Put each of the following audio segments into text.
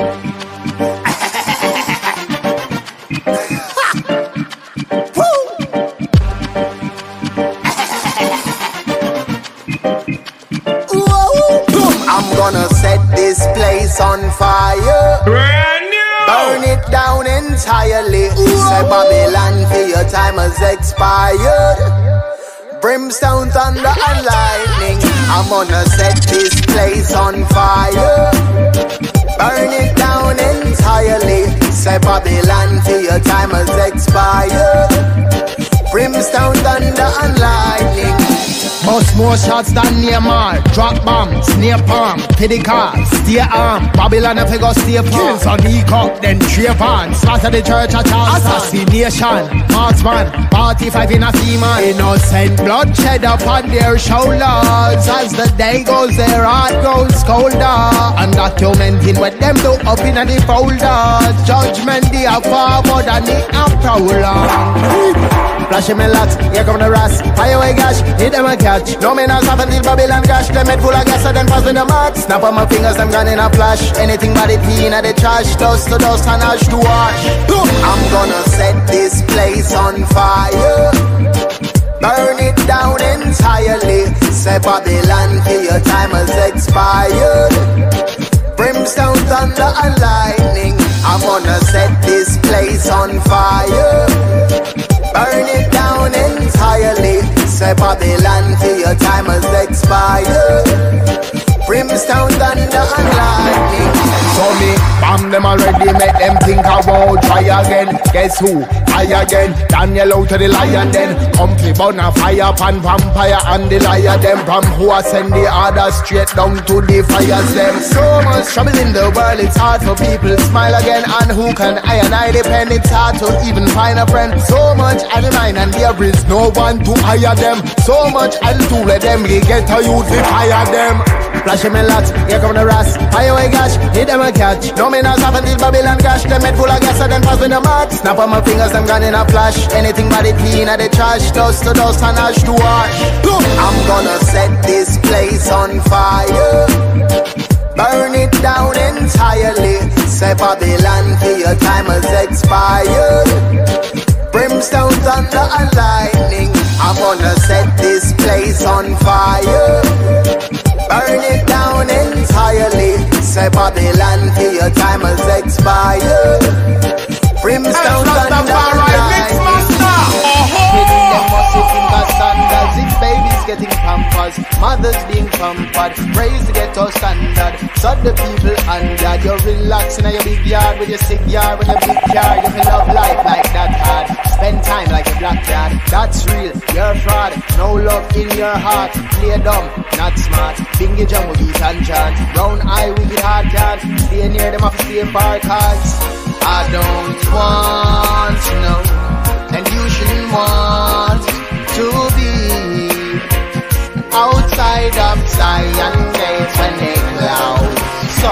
I'm gonna set this place on fire. Brand new. Burn it down entirely. Say Babylon for your time has expired. Brimstone, thunder, and lightning. I'm gonna set this place on fire. Burn it down entirely. Say Babylon for your time has expired. Brimstone, thunder, and lightning. Bust more shots than Neymar. Drop bomb, snare palm, pity car Stay arm, Babylon if you go stay palm Kills on the cup, then trip on. Slaughter the church at Assassination, marksman, 45 in a female Innocent bloodshed upon their shoulders. As the day goes, their heart grows colder. And documenting what them do up in the folder Judgment, they are far more than the prolonged Flashing me lots, here come the rats. Fire away gash, hit them a catch. No man has happened till Babylon gash Them head full of gas, so then pass me the mark Snap on my fingers, them gone in a flash. Anything but it pee in the trash. Dust to dust and ash to wash. I'm gonna set this place on fire. Burn it down entirely. Say Babylon, for your time has expired. Brimstone, thunder and lightning. I'm gonna set this place on fire. Burn it down entirely Say Babylon, for your time has expired. Brimstone, thunder and lightning So me bomb them already, make them think about try again. Guess who? I again. Daniel out to the lion then. Comfy burn a fire pan vampire and the liar them. From who I send the order straight down to the fires them. So much trouble in the world, it's hard for people to smile again. And who can I and I depend? It's hard to even find a friend. So much I mine and there is no one to hire them. So much I'll do let them get a youth to fire them. Flashing me lots, here come the rats. Fire away gash, hit them a catch. No me not have until Babylon gash Them head full of gas and then pass me the mark Snap on my fingers, them gone in a flash. Anything but it clean at the trash. Dust to dust and ash to ash I'm gonna set this place on fire. Burn it down entirely. Say Babylon, for your time has expired. Brimstone, thunder and lightning. I'm gonna set this place on fire Burn it down entirely. Say Babylon, for your time has expired. Brimstone, and lightning getting pampers Mothers being pampered. Praise the ghetto standard. So the people under. You're relaxing in your big yard With your sick yard With your big car You can love life like that hard. Spend time like a black cat. That's real, you're fraud. No love in your heart. Play dumb, not smart. Bingy with beat and chant Brown eye your hard cat Stay near them off stay far cause I don't want to know. And you shouldn't want to be outside of Zion gates when they cloud. So,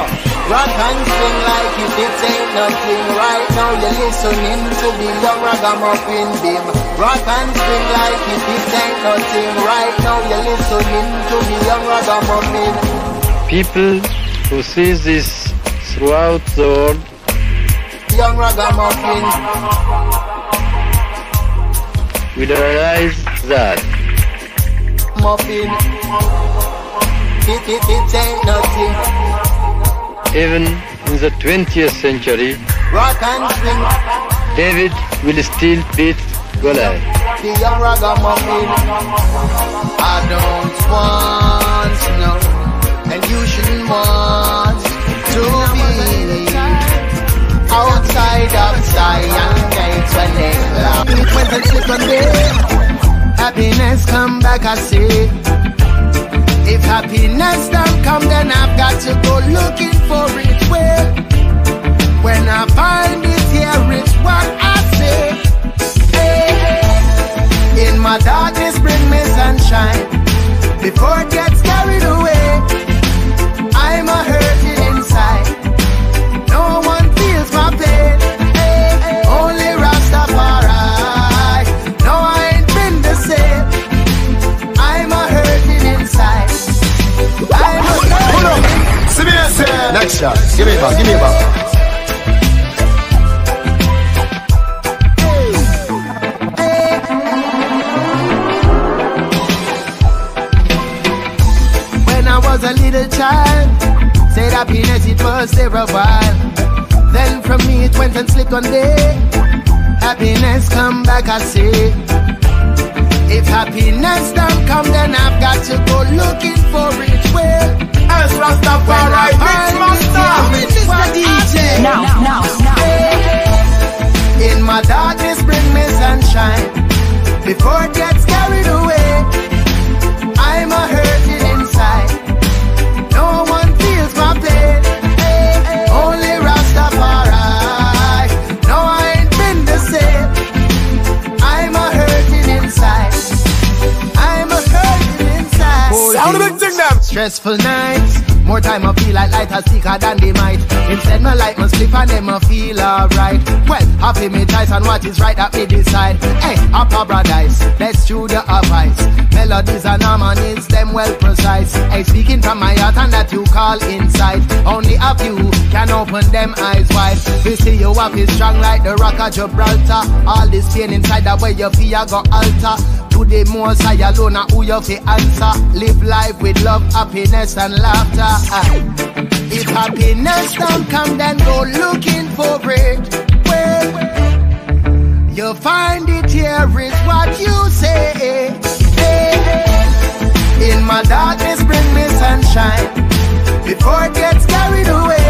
rock and sing like if it ain't nothing. Right now you're listening to the young ragamuffin beam. Rock and sing like if it ain't nothing. Right now you're listening to the young ragamuffin. People who see this throughout the world Young ragamuffin. will realize that Muffin. It, it, it ain't nothing. even in the 20th century, Rock and sing. David will still beat Goliath. the young ragamuffin. I don't want to know, and you shouldn't want to be outside of Zion gates when they cloud. Happiness come back, I say. If happiness don't come, then I've got to go looking for Stressful nights, more time I feel like light is thicker than they might. Instead, my light must slip and them I feel alright. Well, happy me choice on what is right that me decide. Hey, up paradise, let's do the advice. Melodies and harmonies, them well precise. Hey, speaking from my heart and that you call insight. Only a few can open them eyes wide. We see you up is strong like the rock of Gibraltar. All this pain inside that way you feel go alter. To the most high alone, who you fi answer. Live life with love, happiness, and laughter. If happiness don't come, then go looking for it. Well, you find it here is what you say. In my darkness, bring me sunshine. Before it gets carried away,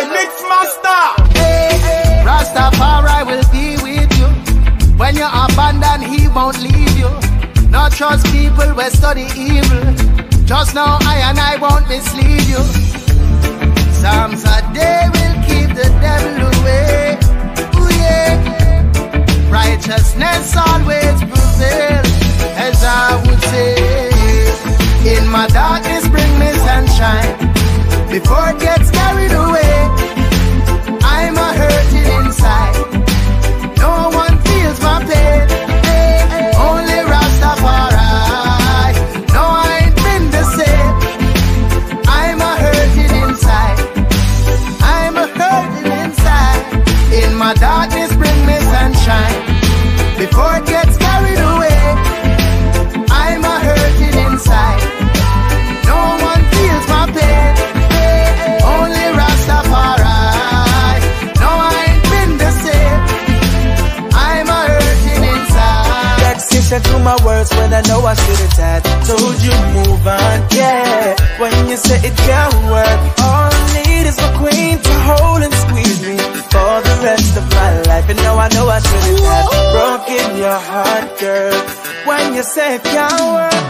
Rastafari Mix Master. Hey, Rastafari will be with you. When you're abandoned, he won't leave you. Not trust people we study evil. Just know I and I won't mislead you. Psalms a day will keep the devil away. Ooh, yeah. Righteousness always prevails, as I would say. In my darkness, bring me sunshine before it gets carried away. I'm a hurting inside. Listen to my words when I know I shouldn't have told you move on, yeah. When you say it can't work, all I need is my queen to hold and squeeze me for the rest of my life. And now I know I shouldn't have broken your heart, girl. When you say it can't work.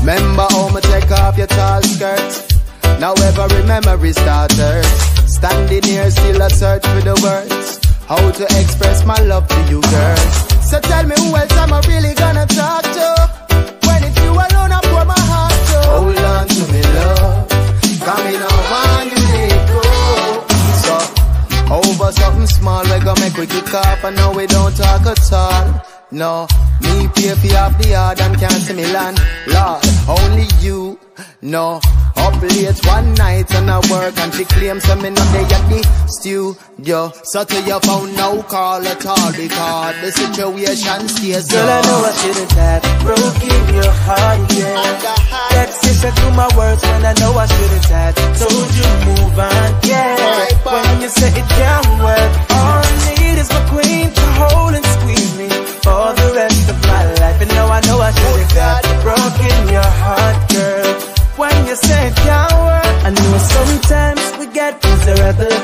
Remember how me take off your tall skirts. Now every memory starters. Standing here still a search for the words. How to express my love to you, girl. So tell me who else am I really gonna talk to? When it's you alone, I pour my heart to. Hold on to me, love. Coming on, on you let go. So, over something small, we gonna make we kick off. I know we don't talk at all. No, me pay for half the yard and can't see me land. Lord, only you know. Up late one night and I work and she claims I'm in day at the studio. So to your phone, no call at all because the situation stays Girl, I know I shouldn't have broken your heart, yeah. That's listen to my words when I know I shouldn't have told you move on, yeah. When you say it can't work, all I need is my queen to hold and squeeze me for the rest of my life. And now I know I shouldn't have oh, broken your heart, girl when you say it can't work. I know sometimes we get miserable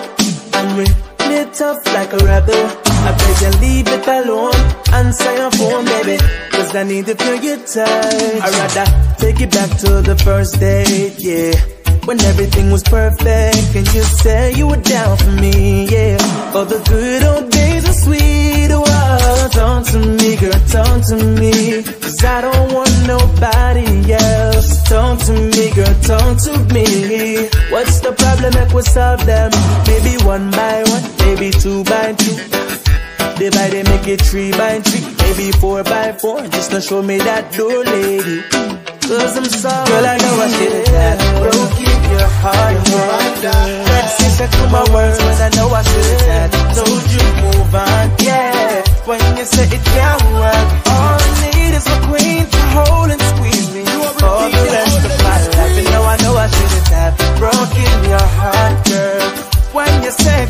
and we play tough like a rebel. I beg you leave it alone, answer your phone, baby. Cause I need to feel your touch. I'd rather take it back to the first date, yeah. When everything was perfect and you said you were down for me, yeah. For the good old days are sweet, talk to me, girl, talk to me. Cause I don't want nobody else. Talk to me, girl, talk to me. What's the problem? Make we solve them. Maybe one by one, maybe two by two. Divide and make it three by three, maybe four by four. Just to show me that door, lady. Cause I'm sorry. Girl, I know I should've had broke your heart, yeah. That's sister to my words when I know I should've had told you move on, yeah. When you say it can't work, all I need is a queen to hold and squeeze me for the rest of my life. And now I know I shouldn't have broken your heart, girl. When you say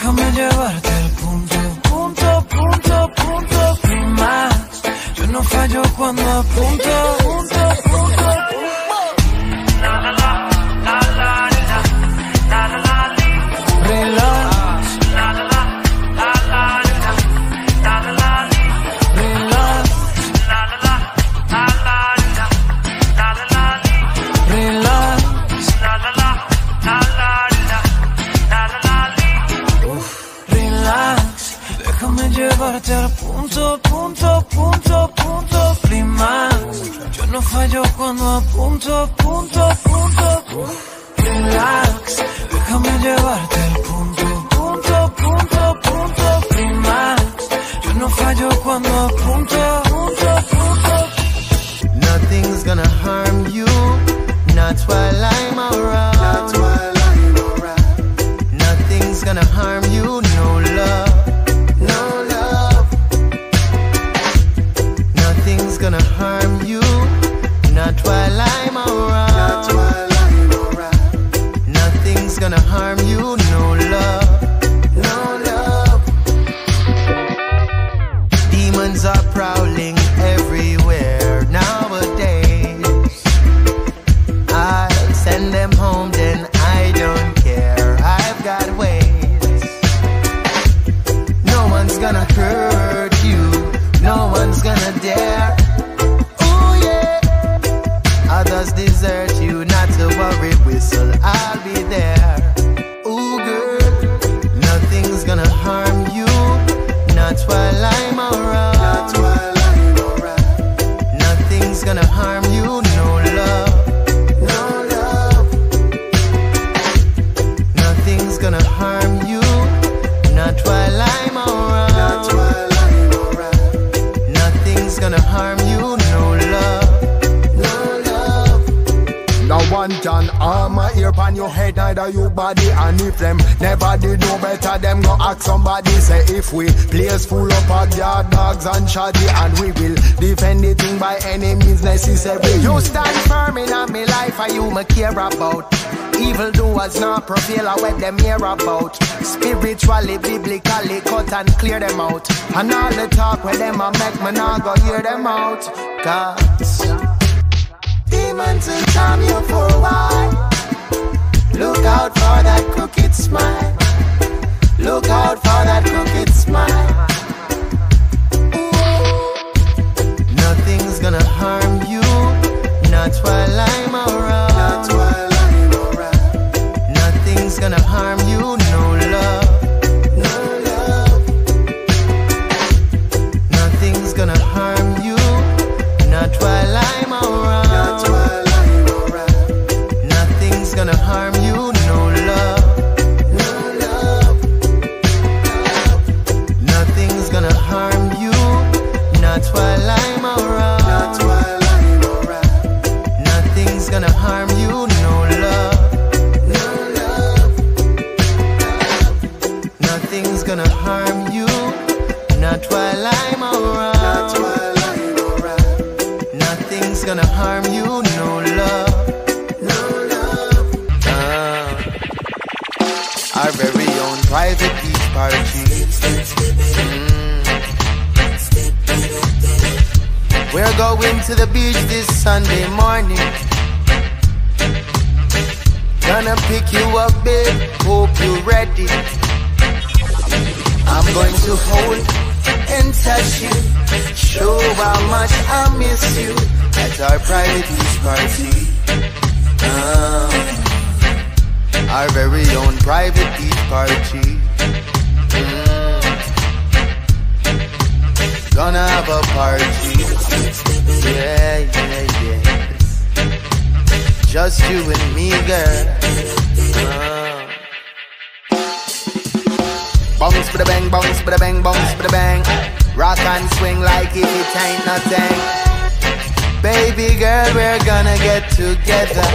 Déjame llevarte al punto, punto, punto, punto y más. Yo no fallo cuando apunto. and we will defend the thing by any means necessary. You stand firm in my life and you me care about. Evil doers not prevail I what them hear about. Spiritually, biblically, cut and clear them out. And all the talk with them I make me not go hear them out. Cause demons will charm you for a while. Look out for that crooked smile. Look out for that crooked smile. harm you. Not while I'm around. Not while I'm around. Nothing's gonna harm you. Bounce for the bang, bounce for the bang, bounce for the bang. Rock and swing like if it ain't nothing. Baby girl, we're gonna get together.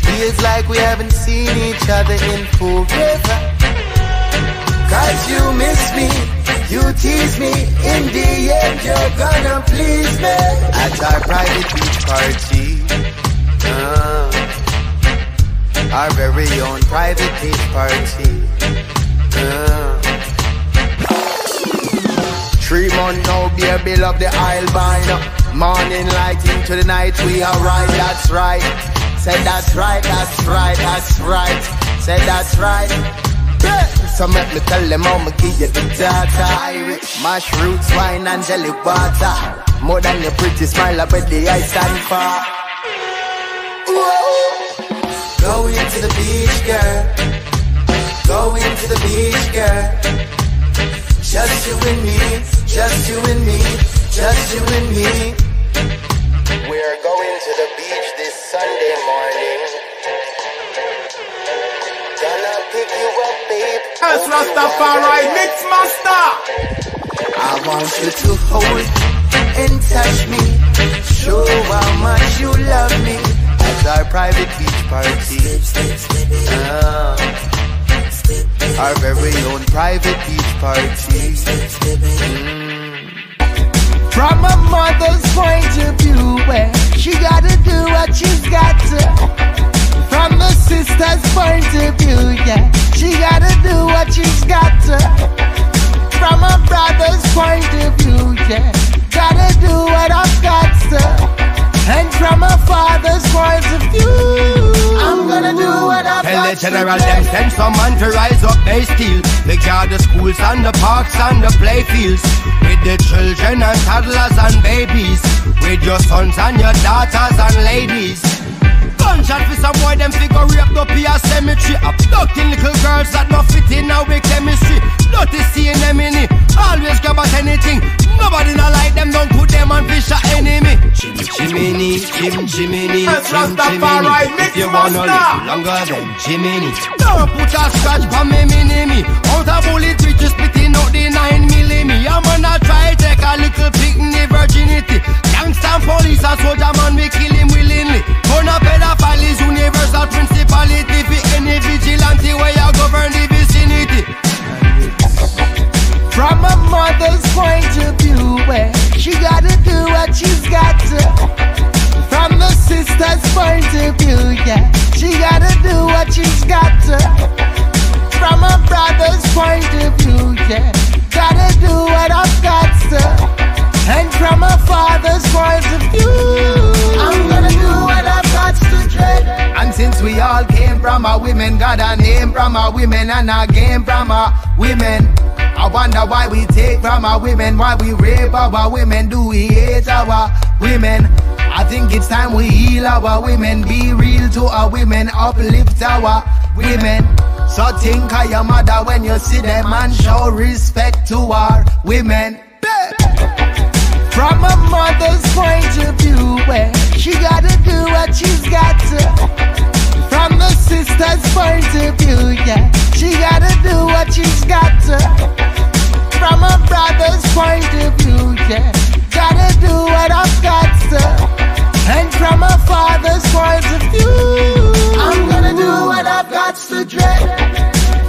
Feels like we haven't seen each other in forever. Cause you miss me, you tease me. In the end, you're gonna please me. At our private beach party. Uh, our very own private beach party. Uh, Three months now, baby, love the Isle vine. Morning light into the night, we are right, that's right. Said that's right, that's right, that's right. Said that's right. Yeah. So make me tell them I'ma give you the data. Irish, mash wine and jelly water. More than your pretty smile, I bet the I stand for. Whoa. To the beach, girl. Going to the beach, girl. Just you and me, just you and me, just you and me. We're going to the beach this Sunday morning. Gonna pick you up, babe. As Rastafari Mix Master. I want you to hold and touch me. Show how much you love me at our private beach party. Ah. our very own private beach party. Mm. From a mother's point of view, where she gotta do what she's got to. From the sister's point of view, yeah, she gotta do what she's got to. From a brother's point of view, yeah, gotta do what I've got to. And from a father's point of view, I'm gonna do what I've Tell got the general them send some man to rise up they steal They guard the schools and the parks and the playfields With the children and toddlers and babies. With your sons and your daughters and ladies. Gunshot for some boy, them figure raped up here cemetery. Abducting little girls that not fit in our chemistry. Dirty seeing them in it, always grab at anything Nobody not like them, don't put them on fish or enemy. Jimmy, Jiminy, Jim, Jiminy, Jim, Jiminy If you wanna live longer than Jiminy Don't put a scratch for me, mini me Out a bullet, we just spitting out the 9 milli I'm gonna try take a little the virginity. Gangsta police and soldier man, we kill him willingly. Burn a pedophile is universal principality. For any vigilante where you govern the vicinity From a mother's point of view, where she gotta do what she's got to. From the sister's point of view, yeah, she gotta do what she's got to. From a brother's point of view, yeah, gotta do what I've got to. And from a father's point of view, I'm gonna do what I've got to dread. And since we all came from a women, got a name from a women and a game from a women. I wonder why we take from our women, why we rape our women, do we hate our women? I think it's time we heal our women, be real to our women, uplift our women. So think of your mother when you see them and show respect to our women. From a mother's point of view, she gotta do what she's got to. From the sister's point of view, yeah, she gotta do what she's got to. From a brother's point of view, yeah, gotta do what I've got to. And from a father's point of view, I'm gonna do what I've got to dread.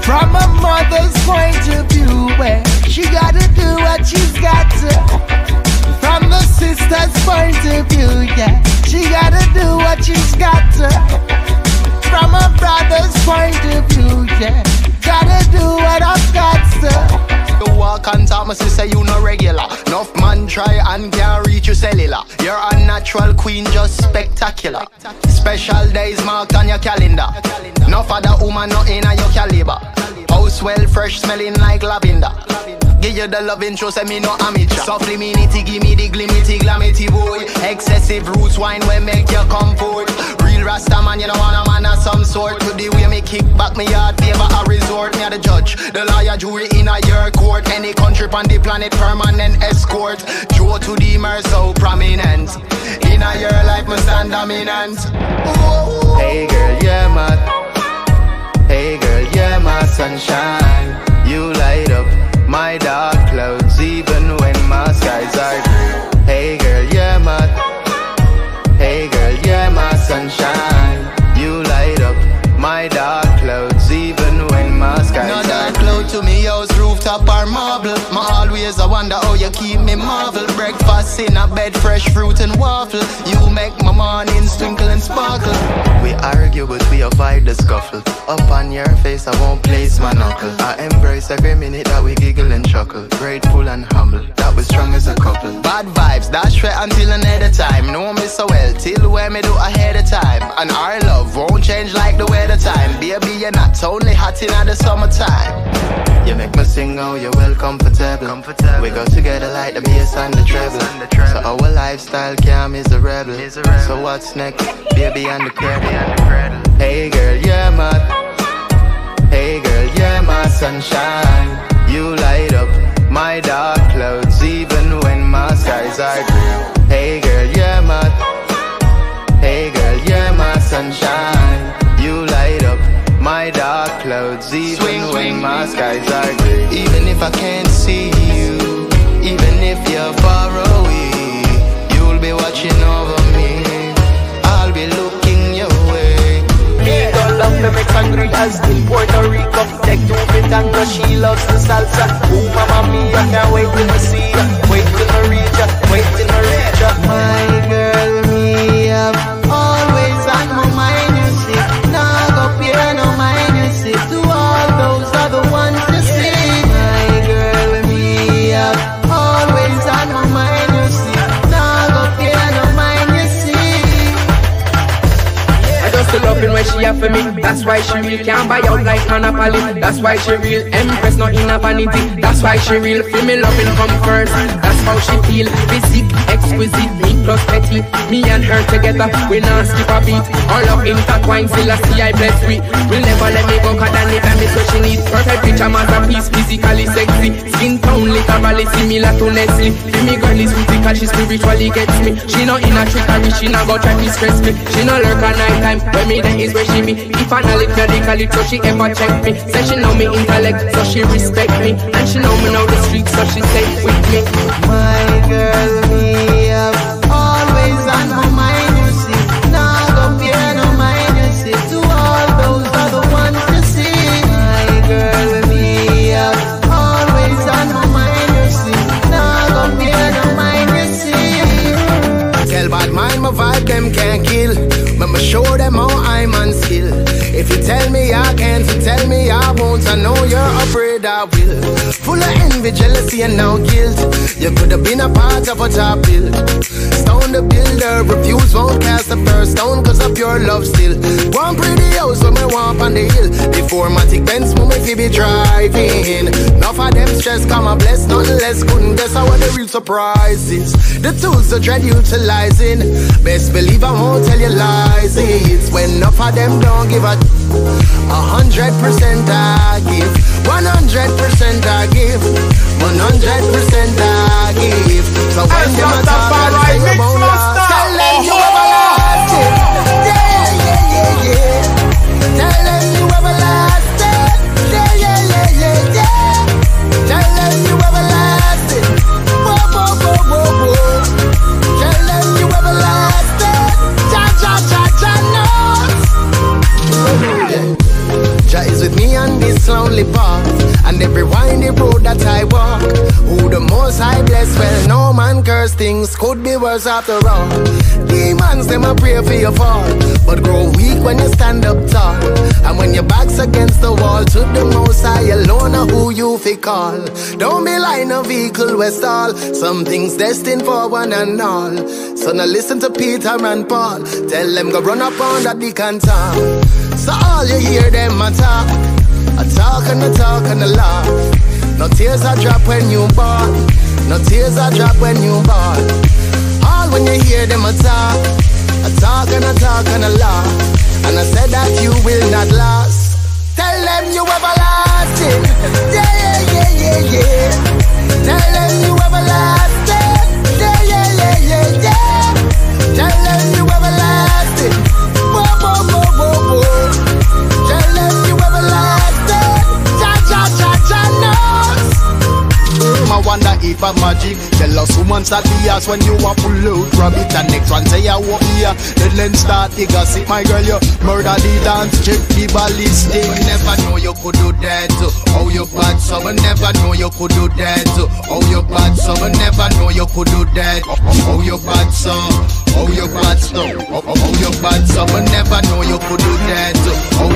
From a mother's point of view, where she gotta do what she's got to. From the sister's point of view, yeah, she gotta do what she's got to. From a brother's point of view, yeah, gotta do what I've got to. You walk and talk, my sister, you no regular. Enough man try and can't reach your cellular. You're a natural queen, just spectacular. Special days marked on your calendar. Enough other woman not in your caliber. House well fresh, smelling like lavender. You the love intro, say me no amateur. Nitty, give me the glimity, glamity boy. Excessive roots wine will make you come forward. Real Rasta man, you know want a man of some sort. To the way me kick back me yard, favor a resort. Me a the judge, the lawyer, jury in a your court. Any country on the planet, permanent escort. Joe to the mer so prominent. In a your life, me stand dominant. Hey girl, yeah man. Hey girl, yeah my sunshine. You light up my dark clouds even when my skies are gray. Hey girl, yeah man. Hey girl, yeah my sunshine. You light up my dark clouds even when my skies no dark cloud to me house rooftop or marble. My always I wonder how you keep me marvel. Breakfast in a bed, fresh fruit and waffle. You make my mornings twinkle and sparkle. We argue but we avoid the scuffle. Up on your face I won't place my knuckle. I embrace every minute that we giggle and chuckle. Grateful and humble that we're strong as a couple. Bad vibes, dash right until another time. Know me so well till where me do ahead of time. And our love won't change like the weather time. Baby, you're not only hot in the summertime. You make me sing, oh, you're well comfortable. comfortable. We go together like the bass and the treble. So our lifestyle can miserable. miserable. So what's next? Baby and the cradle. Hey girl, yeah, my. As in Puerto Rico. Take two bit and cause she loves the salsa. Ooh, mama mia, can't wait I see ya. She for me. That's why she real can't buy out like Monopoly. That's why she real empress, not in a vanity. That's why she real feel me loving come first. That's how she feel physique, exquisite, me plus petty. Me and her together, we not skip a beat. Our love intertwined, still I see I bless we. Will never let me go, cause that nigga me so she need perfect picture masterpiece, physically sexy. Skin tone literally similar to Nestle. Feel me girl is physical, she spiritually gets me. She not in a trickery, she not go try to stress me. She not lurk at night time, when me there is where she be. If I knowledge medically, so she ever check me. Say she know me intellect, so she respect me. And she know me know the streets, so she stay with me. My girl, me up always on my mind. You see, now go pay no mind. You see, to all those other ones you see. My girl, me up always on my mind. You see, now go pay no mind. You see. Girl, bad mind, my vibe, them can't kill. Show them how I'm on skill. If you tell me I can't, you tell me I won't. I know you're afraid I will. Full of envy, jealousy, and now guilt. You could have been a part of what I built. Stone the builder, refuse won't cast the first stone cause of your love still. One pretty house when me walk on the hill. The formatic Benz me fi be driving. Enough of them stress, come a bless, nothing less. Couldn't guess how the real surprise is. The tools the dread utilizing. Best believe I won't tell you lies. It's when enough of them don't give a a hundred percent I give, one hundred percent I give, one hundred percent I give. So when them a talk and sing about love, lonely path And every windy road that I walk Who the most I bless? Well, no man curse things Could be worse after all. Demons, them a pray for your fall But grow weak when you stand up tall. And when your back's against the wall To the most high alone are who you fi call. Don't be like a vehicle we stall. Some things destined for one and all. So now listen to Peter and Paul. Tell them go run up on that beacon top So all you hear them a talk. I talk and I talk and I laugh No tears I drop when you born No tears I drop when you born All when you hear them a talk I talk and I talk and I laugh. And I said that you will not last. Tell them you everlasting. Yeah, yeah, yeah, yeah, yeah. Tell them you everlasting. Yeah, yeah, yeah, yeah, yeah. Tell them wonder if a magic. Jealous woman start the ass when you a pull out rabbit And next one say I walk here Then then start the gossip My girl you murder the dance. Check the ballistic. Never know you could do that. Oh you bad so I never know you could do that. Oh you bad so I never know you could do that. Oh, you bad so. Oh you bad so. Oh, oh, oh you bad so I never know you could do that. Oh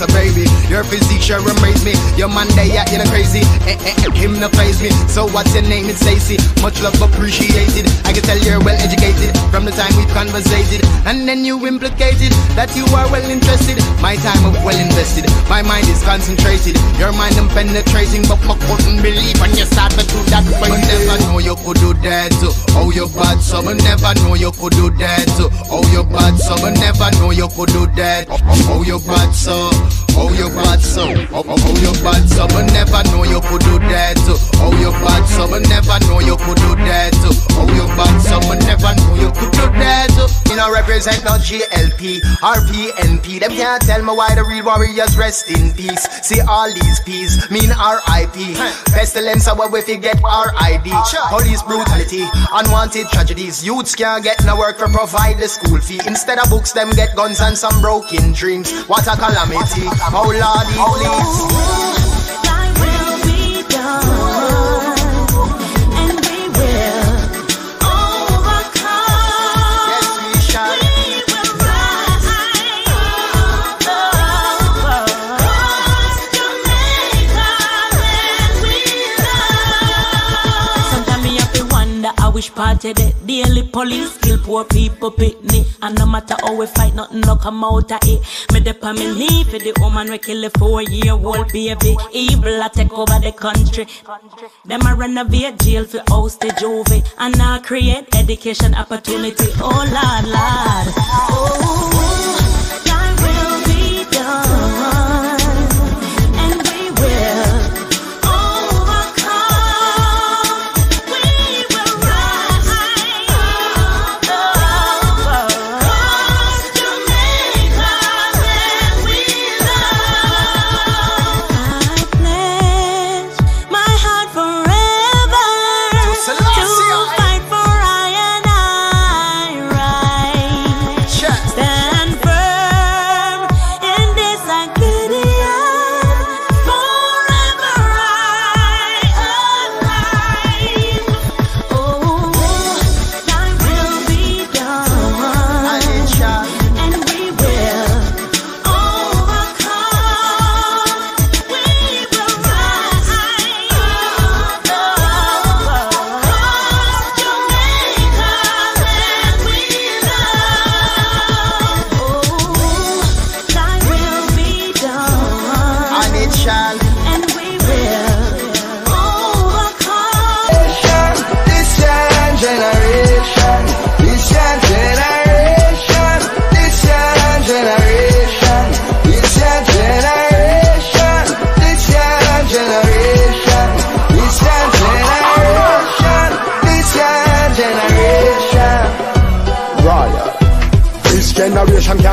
Mersa, baby. Your physique sure amaze me. Your man there, yeah, you know crazy. Eh, eh, eh, him no me. So what's your name? It's Stacy. Much love appreciated. I can tell you're well educated from the time we've conversated. And then you implicated that you are well interested. My time of well invested. My mind is concentrated. Your mind I'm penetrating, but my couldn't believe when you start to do that. But you never know you could do that. Oh, you're bad, so I never know you could do that. Oh, you're bad, so I never know you could do that. Oh, oh, oh, you're bad, so. Oh, you're bad, so. Oh, oh, oh, you're bad, so I never know you could do that. Oh, you're bad, so I never know you could do that. Oh, you're bad, so I never know you could do that. Me no represent no JLP or PNP. Them can't tell me why the real warriors rest in peace. See all these P's mean RIP. Pestilence are where we forget RID. Police brutality, unwanted tragedies. Youths can't get no work for provide the school fee. Instead of books, them get guns and some broken dreams. What a calamity. Oh Lordy, please. Thy will wonder, I wish part of the daily police kill poor people pitney. And no matter how we fight, nothing no come out of it. Me on me knee for the woman we kill a four year old baby. Evil I take over the country. Them a renovate jail for house the juvie. And I create education opportunity. Oh Lord, Lord. Oh, thy will be done.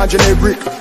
Generation can't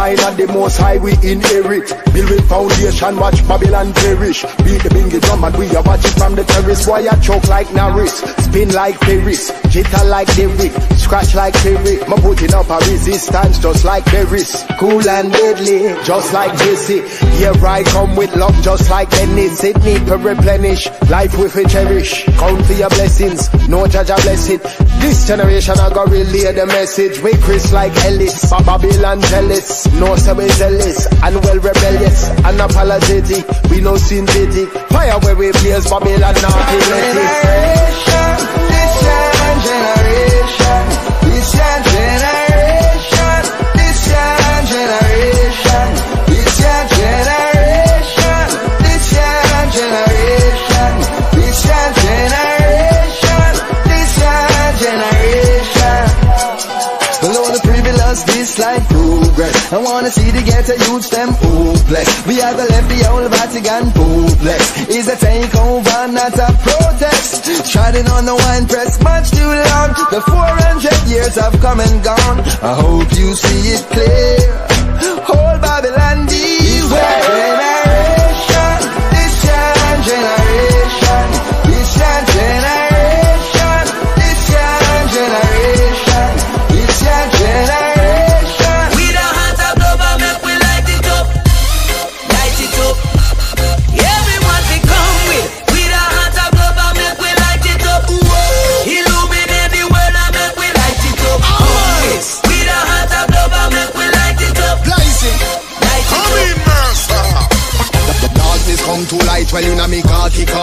Bloodline at the most high, we inherit. Build with foundation, watch Babylon perish. Beat the bingy drum and we are watching from the terrace. Why I choke like Norris, spin like Paris, jitter like David, scratch like Perry. My putting up a resistance just like Paris. Cool and deadly, just like Jesse. Here I come with love just like Dennis. It need to replenish, life with a cherish. Count for your blessings, no judge a blessing. This generation I got relay the message. We Chris like Ellis, Ba- Babylon jealous. No say we zealous and well rebellious. Unapologetic, we no synthetic. Fire where we blaze Babylon not this generation, this generation. Wanna see the ghetto youths them hopeless. We the left the old Vatican hopeless. Is a takeover, not a protest. Shining on the wine press much too long. The 400 years have come and gone. I hope you see it clear. Whole Babylon beware.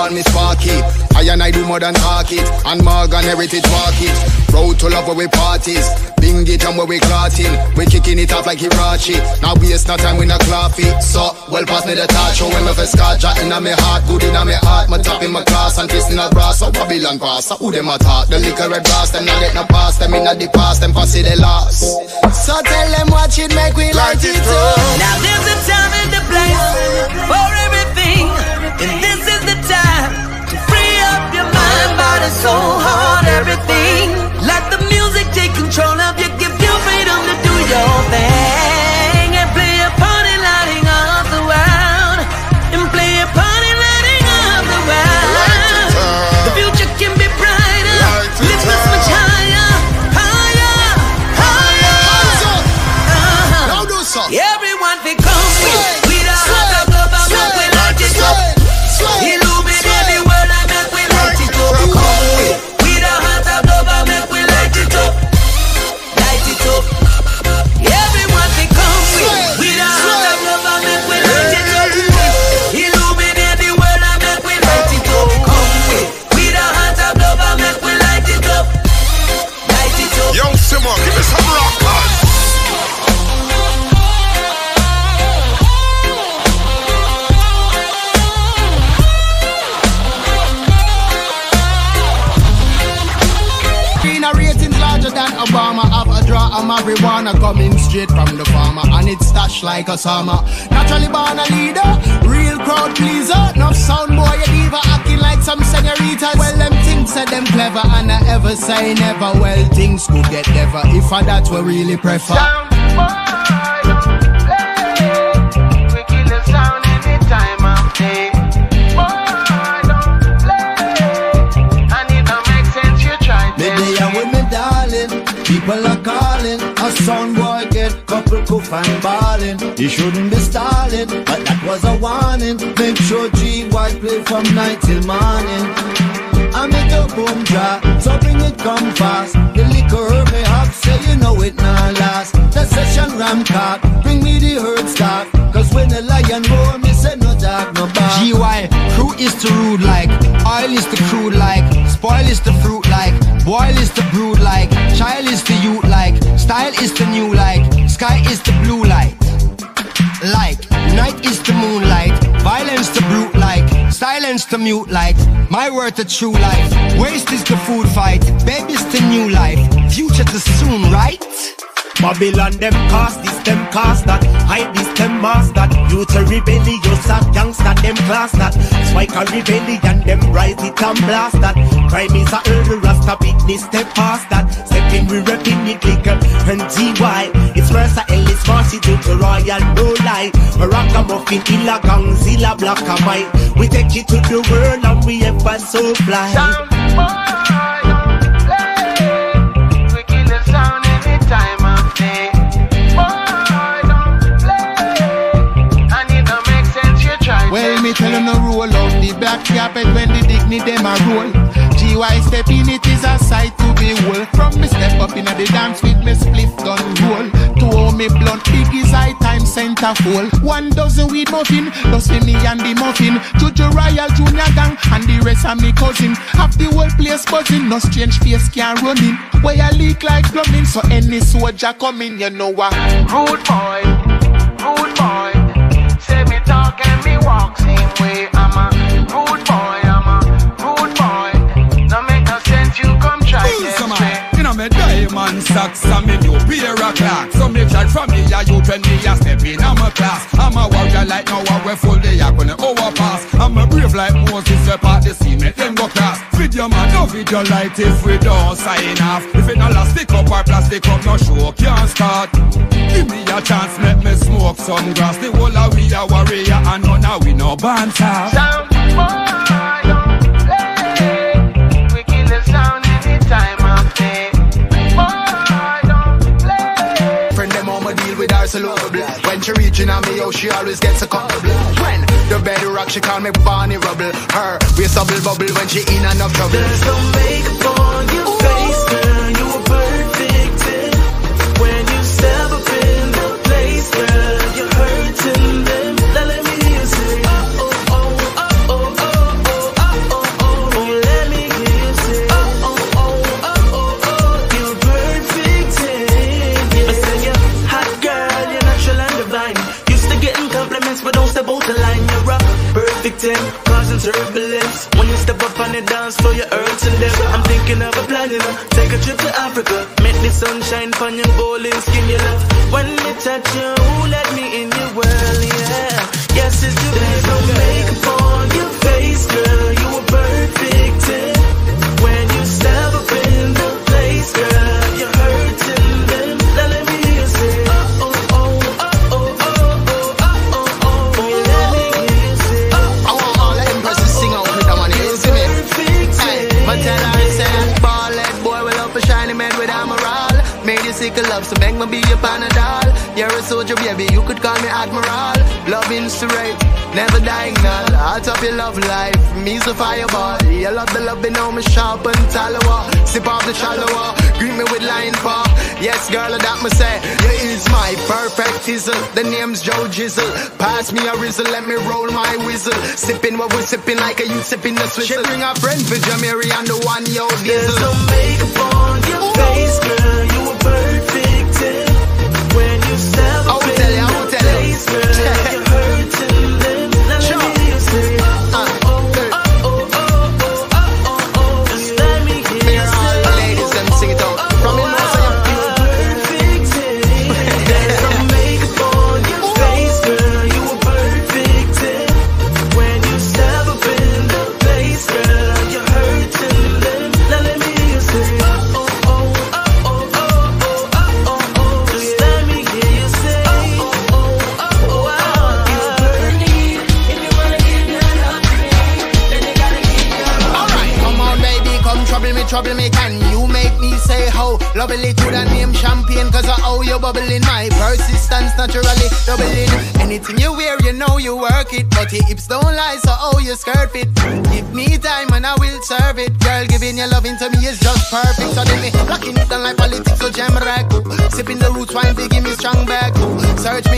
Call me Sparky. I and I do more than talk it. And Morgan Heritage walk it. Road to love where we parties. Bing it and where we clotting. We kicking it off like Hirachi. Now we waste no time with no coffee. So, well pass me the touch. Show oh, when me first got jot in my heart. Good in my heart. My top in my class and fist in a brass. So Babylon pass. So who them attack? The liquor red brass. Them not let no pass. Them in the past. Them pass it the last. So tell them watch it make we light it oh. up. Now there's a time and a place for everything. Mind, hard, everything. Let the music take control of you, give you freedom to do your thing. Like a summer. Naturally born a leader, real crowd pleaser. No sound boy, a diva acting like some senoritas. Well, them things said them clever, and I ever say never. Well, things could get never if I that were really prefer. He shouldn't be stalling, but that was a warning. Make sure G White play from night till morning. I make a boom drop, so bring it come fast. The liquor may up, say you know it not last. The session ram card, bring me the herd start. Cause when the lion roar, me say no dog, no bar. GY, crew is the rude like, oil is the crude like, spoil is the fruit like, boil is the brood like, child is the youth like, style is the new like, sky is the blue light. Like, night is the moonlight, violence the brute like, silence the mute like, my word the true life, waste is the food fight, baby's the new life, future the soon, right? Babylon them cast this, them cast that. Hide this, them mask that. Youth a rebellious, a gangster, them class that. Spike a rebellion, them rise it and blast that. Crime is a early rasta business, step past that. Step in, we repping the clicker and GY It's Mercer Ellis, Marcy the Royal, no lie. Baraka Muffin, Illa Gang, Zilla Black and White. We take it to the world and we ever so fly back carpet when the dignity them a roll. GY step in it is a sight to behold. From me step up in the dance with me spliff gun roll. To all me blunt big is high time center full. One dozen weed muffin, just me and the muffin. Juju Royal Junior Gang and the rest of me cousin. Have the whole place buzzing, no strange face can run in. Where I leak like plumbing, so any soldier coming, you know what? Rude boy, rude boy. Say me talk and me walk diamond socks and me new pair of clocks. So me chat from me a youth when me a step in I'm a class. I'm a warrior like now we full day a gonna overpass. I'm a brave like Moses, step out the sea, make them go cross. Video man, no video light if we don't sign off. If it no plastic up or plastic up, no show can't start. Give me a chance, let me smoke some grass. The whole of we a warrior and none of we no banter. When she reaching on me, oh she always gets a couple When the bed rock, she call me Barney Rubble. Her waist bubble bubble when she in enough trouble. There's no makeup on your face, the line. You're a perfect ten, causing turbulence. When you step up on the dance floor, you're hurting them. I'm thinking of a plan, you know. Take a trip to Africa, make the sunshine on your bowling skin, you love. When me touch you, let me in your world, yeah. Yes, it's you. There's no makeup on your face, girl. So make me be your Panadol You're a soldier baby, you could call me Admiral. Loving straight, never dying null. Heart up your love life, me's a fireball. You love the love, you know me sharp and tallow. Sip off the shallower, greet me with lion paw Yes girl, I that me say You is my perfect tizzle The name's Joe Jizzle. Pass me a rizzle, let me roll my whistle. Sipping what we're sipping like a you sipping the swizzle. She bring a friend for Jemere and the one yo There's diesel no makeup on your face, girl. You Yeah.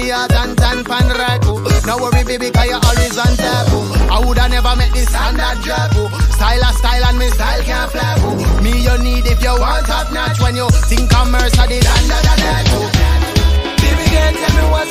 me out and tan pan rack No worry baby, cause you're always on tap I woulda never met this standard drop Style a style and me style can't flap Me you need if you want top notch. When you think I'm Mercedes under the that Baby girl, tell me what's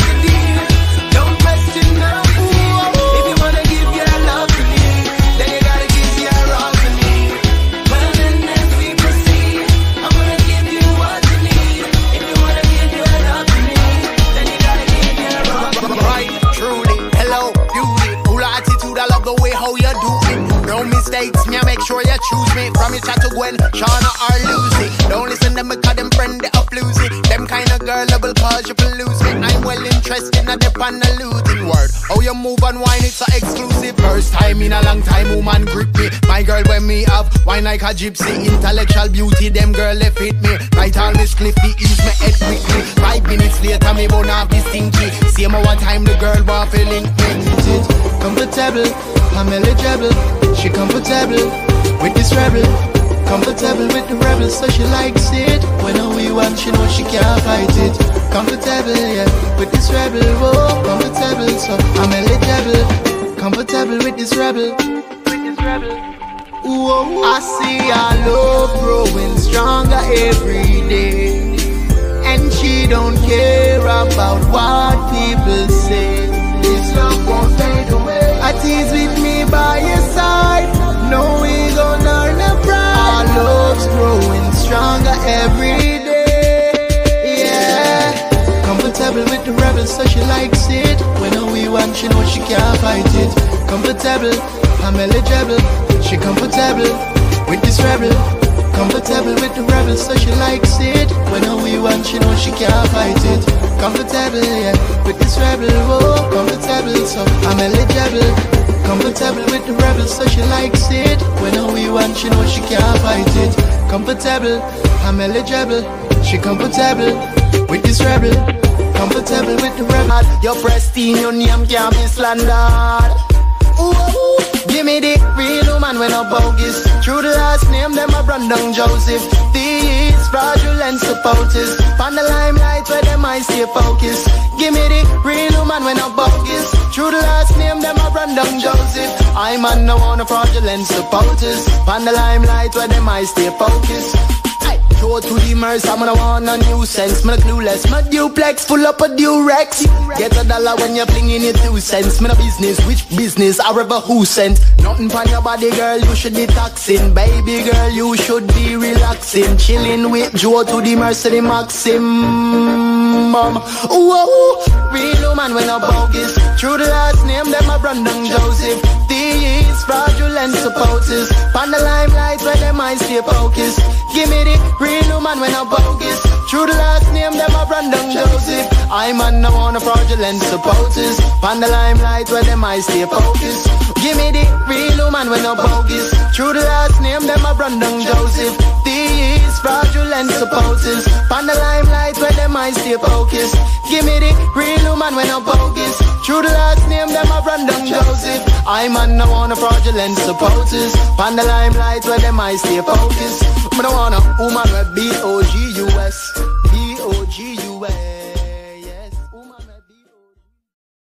Interested in a dip on a looting word How you move and wine, it's so exclusive First time in a long time, woman grip me My girl when me have wine like a gypsy Intellectual beauty, them girl they fit me Right all Miss Cliffy, ease me head quickly Five minutes later, me bone have this stinky Same more time the girl want me Comfortable, I'm eligible. She comfortable with this rebel. Comfortable with the rebel, so she likes it. When we want, she know she can't fight it. Comfortable, yeah, with this rebel. Whoa, comfortable, so I'm eligible. Comfortable with this rebel. Whoa, I see our love growing stronger every day. And she don't care about what people say. This love won't fade away. At ease with me by your side. No ego nor no pride. Our love's growing stronger every so she likes it. When we want, she know she can't fight it. Comfortable, I'm eligible. She comfortable with this rebel. Comfortable with the rebel, so she likes it. When we want, she know she can't fight it. Comfortable, yeah, with this rebel. Oh, comfortable, so I'm eligible. Comfortable with the rebel, so she likes it. When we want, she know she can't fight it. Comfortable, I'm eligible. She comfortable this rebel. Comfortable with the rebel. Your pristine, your name can't be slandered. Give me the real woman when I'm bogus. True the last name, them a Brandon Joseph. These fraudulent supporters. On the limelight where them I stay focused. Give me the real woman when I'm bogus. True the last name, them a Brandon Joseph. I'm on no one fraudulent supporters. On the limelight where them I stay focused. Show to the mercy, I'm gonna want a new sense. No clueless, my duplex full up a durex. Get a dollar when you're flinging it two cents. No business, which business? I ever who sent? Nothing on your body, girl, you should be taxing. Baby girl, you should be relaxing. Chilling with Joe to the mercy, the maximum. Whoa, real woman when I bogus. True the last name, them a Brandon Joseph. These fraudulent supporters. On the limelight where them eyes stay focused. Give me the real woman when I bogus. True the last name, them a Brandon Joseph. I'm on no one of fraudulent supporters. On the limelight where them eyes stay focused. Give me the real woman when I bogus. True the last name, them a Brandon Joseph. These fraudulent supporters. On the limelight where them eyes stay focused. Give me the real woman when I bogus. True the last name, them a Brandon Joseph. I'm on no of fraudulent supporters. On the limelight where them eyes stay focused. Me don't want a woman with B-O-G-U-S B-O-G-U-S